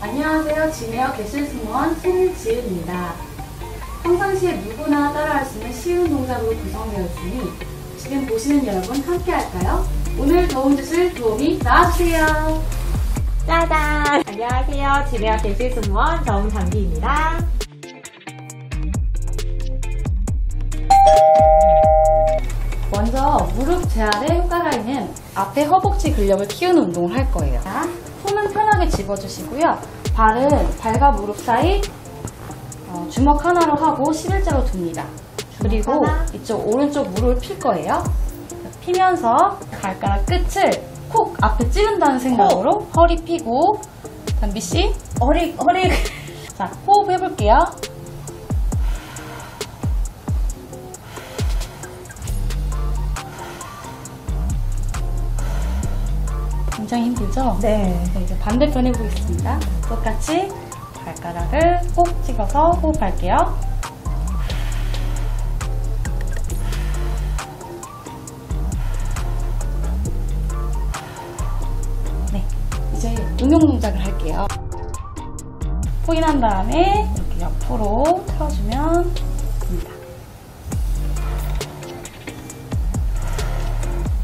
안녕하세요. 진에어 개실 승무원 신지은입니다. 평상시에 누구나 따라할 수 있는 쉬운 동작으로 구성되어 있으니 지금 보시는 여러분 함께 할까요? 오늘 도움 주실 도움이 나와주세요. 짜잔! 안녕하세요. 진해학 개실 승무원 정장기입니다. 먼저 무릎 효과가 있는 앞에 허벅지 근력을 키우는 운동을 할 거예요. 자, 손은 편하게 집어주시고요. 발은 발과 무릎 사이 어, 주먹 하나로 하고 11자로 둡니다. 그리고. 이쪽 오른쪽 무릎을 필 거예요. 피면서 발가락 끝을 콕 앞에 찌른다는 생각으로 허리 피고 담비 씨 허리, 허리. 자, 호흡 해볼게요. 굉장히 힘들죠? 네. 네, 이제 반대편 해보겠습니다. 똑같이 발가락을 꼭 찍어서 호흡할게요. 네, 이제 응용 동작을 할게요. 포인한 다음에 이렇게 옆으로 틀어주면 됩니다.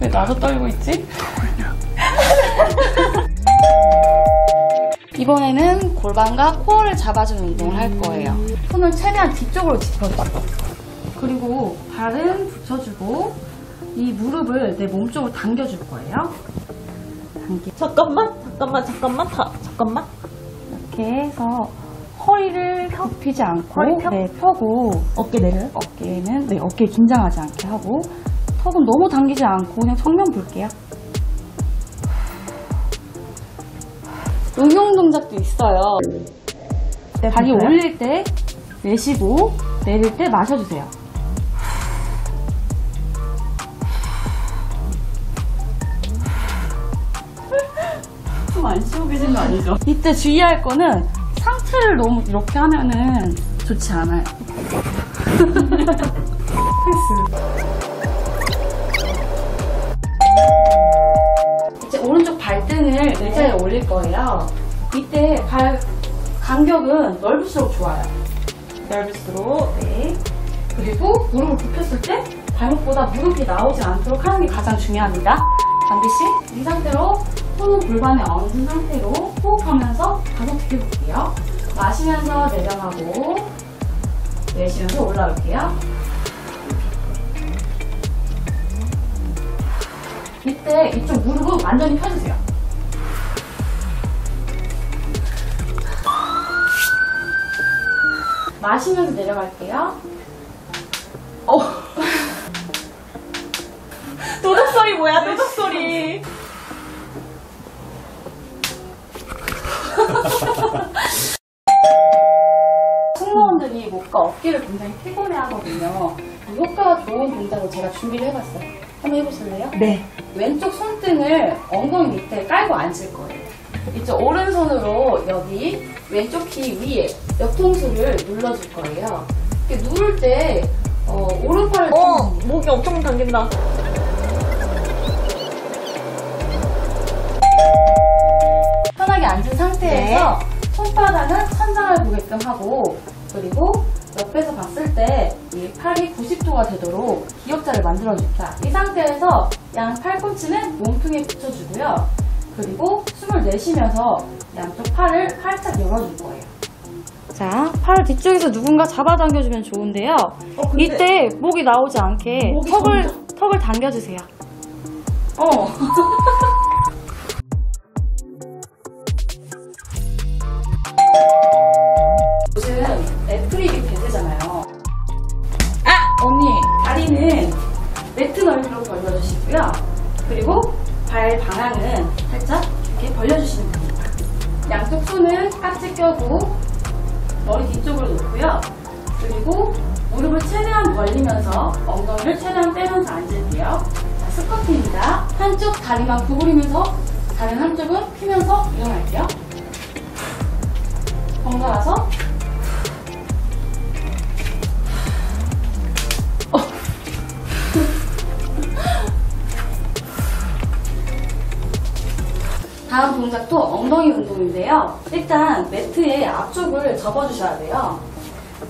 왜 나도 떨고 있지? 이번에는 골반과 코어를 잡아주는 운동을 할 거예요. 손을 최대한 뒤쪽으로 짚어주고 그리고 발은 붙여주고 이 무릎을 내 몸쪽으로 당겨줄 거예요. 당기 잠깐만, 잠깐만, 잠깐만, 다, 잠깐만. 이렇게 해서 허리를 펴지 않고 허리 펴? 네, 펴고 어깨 내려요? 어깨는 네, 어깨 긴장하지 않게 하고 턱은 너무 당기지 않고 그냥 정면 볼게요. 응용 동작도 있어요. 네, 다리 볼까요? 올릴 때 내쉬고 내릴 때 마셔주세요. 숨안 쉬고 계신 거 아니죠? 이때 주의할 거는 상체를 너무 이렇게 하면은 좋지 않아요. 패스. 올릴 거예요. 이때 발 간격은 넓을수록 좋아요. 넓을수록. 네. 그리고 무릎을 굽혔을 때 발목보다 무릎이 나오지 않도록 하는 게 가장 중요합니다. 씨, 이 상태로 손은 골반에 얹은 상태로 호흡하면서 다섯 개 해볼게요. 마시면서 내려가고 내쉬면서 올라올게요. 이때 이쪽 무릎은 완전히 펴주세요. 마시면서 내려갈게요. 어. 도둑 소리 뭐야, 도둑 소리. 승무원들이 목과 어깨를 굉장히 피곤해 하거든요. 이 효과가 좋은 동작을 제가 준비를 해봤어요. 한번 해보실래요? 네. 왼쪽 손등을 엉덩이 밑에 깔고 앉을 거예요. 이쪽 오른손으로 여기 왼쪽 귀 위에 옆통수를 눌러줄 거예요. 이렇게 누를 때 어, 오른팔을 어, 좀 목이 엄청 당긴다. 편하게 앉은 상태에서 손바닥은 천장을 보게끔 하고 그리고 옆에서 봤을 때 이 팔이 90도가 되도록 기역자를 만들어줍니다. 이 상태에서 양 팔꿈치는 몸통에 붙여주고요. 그리고 숨을 내쉬면서 양쪽 팔을 활짝 열어줄 거예요. 자, 팔 뒤쪽에서 누군가 잡아당겨주면 좋은데요. 어, 근데- 이때 목이 나오지 않게 목이 턱을, 점점- 턱을 당겨주세요. 어. 요즘 애플이 대세잖아요. 아! 언니, 다리는 매트 넓이로 벌려주시고요. 그리고 발 방향은 살짝 이렇게 벌려주시면 됩니다. 양쪽 손은 깍지 껴고 머리 뒤쪽으로 놓고요. 그리고 무릎을 최대한 벌리면서 엉덩이를 최대한 빼면서 앉을게요. 자, 스쿼트입니다. 한쪽 다리만 구부리면서 다른 한쪽은 피면서 일어날게요. 번갈아서 동작도 엉덩이 운동인데요. 일단 매트의 앞쪽을 접어주셔야 돼요.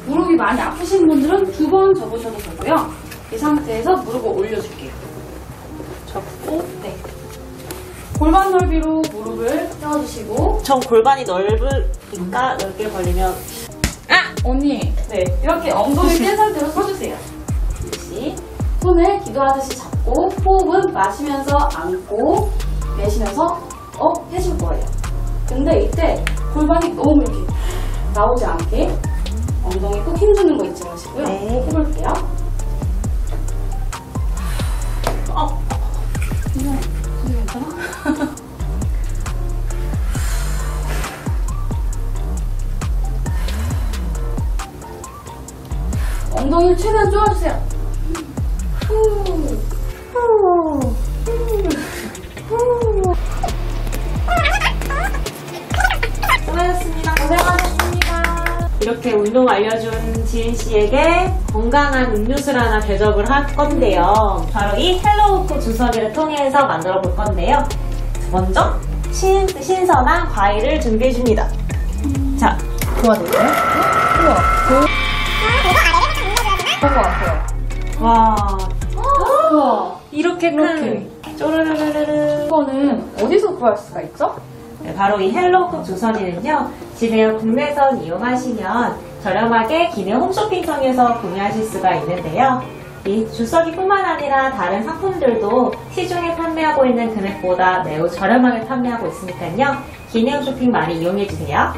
무릎이 많이 아프신 분들은 두 번 접으셔도 되고요. 이 상태에서 무릎을 올려줄게요. 접고, 네. 골반 넓이로 무릎을 떼어주시고, 전 골반이 넓으니까 넓게 벌리면 언니. 네. 이렇게 엉덩이 뗀 상태로 서주세요. 다시. 손을 기도하듯이 잡고, 호흡은 마시면서 안고, 내쉬면서 up 해줄 거예요. 근데 이때 골반이 너무 이렇게 나오지 않게 엉덩이 꼭 힘주는 거 잊지 마시고요. 네. 해볼게요. 어. 괜찮아? 엉덩이를 최대한 쪼아주세요. 이렇게 운동 알려준 지은 씨에게 건강한 음료수를 하나 대접을 할 건데요. 바로 이 헬로우프 주서기를 통해서 만들어 볼 건데요. 먼저 신, 신선한 과일을 준비해 줍니다. 자, 도와드릴까요? 우와. 그... 그런 것 같아요. 와, 우와. 이렇게 큰 쪼르르르르. 이거는 어디서 구할 수가 있죠? 네, 바로 이 헬로우프 주서기는요, 진에어 국내선 이용하시면 저렴하게 기내 홈쇼핑성에서 구매하실 수가 있는데요. 이 주서기뿐만 아니라 다른 상품들도 시중에 판매하고 있는 금액보다 매우 저렴하게 판매하고 있으니까요. 기내 홈쇼핑 많이 이용해주세요.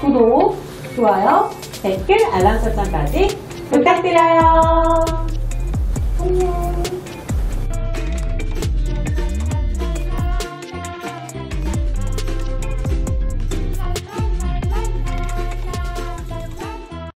구독, 좋아요. 댓글, 알람 설정까지 부탁드려요.